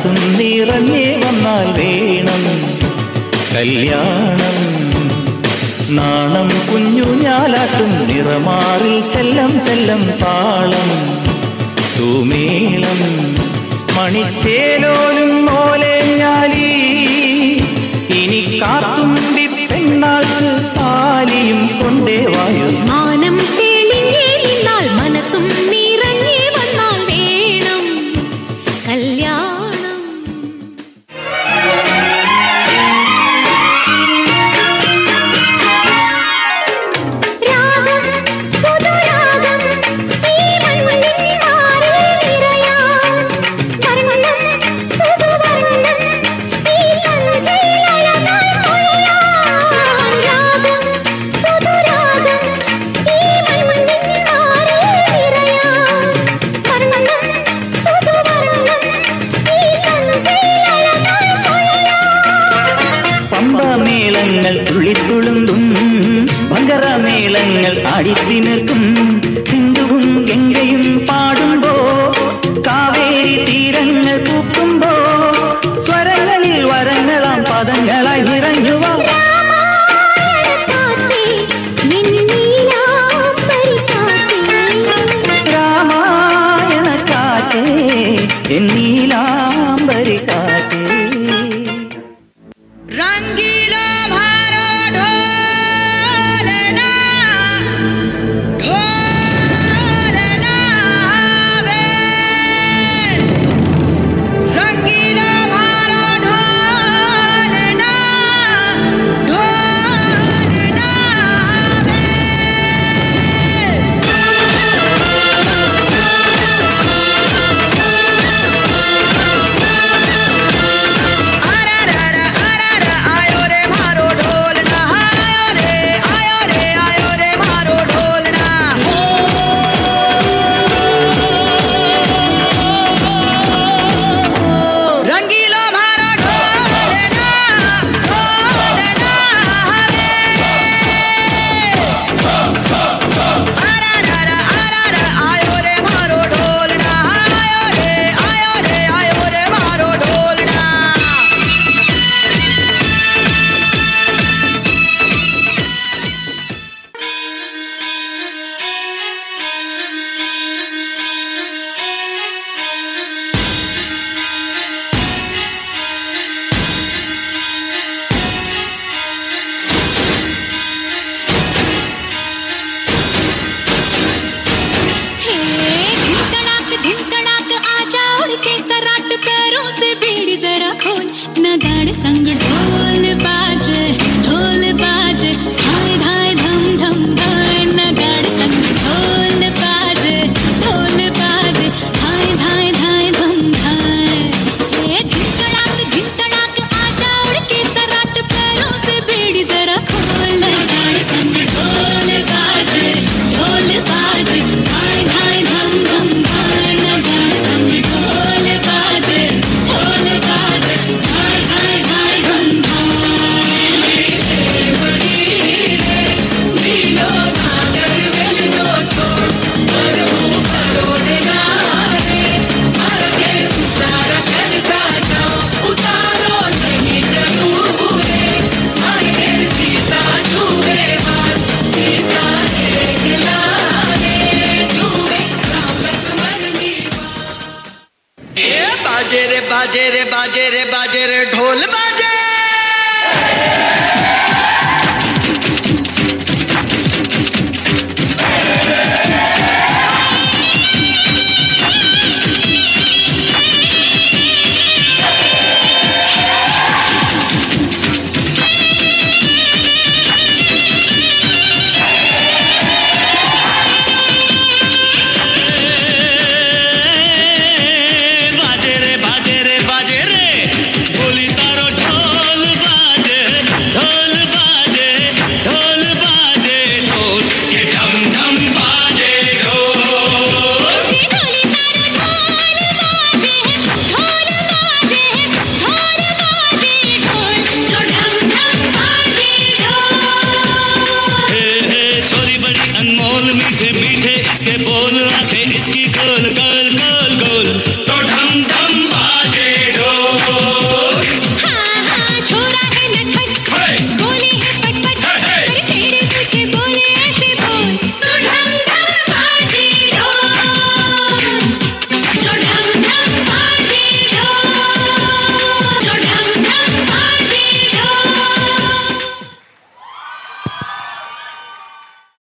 മനസ്സും നിറഞ്ഞേ വന്നാൽ വേണം. കല്യാണം നാണം കുഞ്ഞു ഞാലാട്ടും നിറമാറിൽ ചെല്ലം ചെല്ലം താളം. തൂമേളം മണിച്ചേലോലും മോലേ ഞാൻ மேளங்கள் துளித்துழுந்தும் வங்கர மேளங்கள் அடித்து நிற்கும். சிந்துவும் எங்கேயும் பா बाजे रे बाजे रे बाजे रे बाजे रे ढोल बाजे।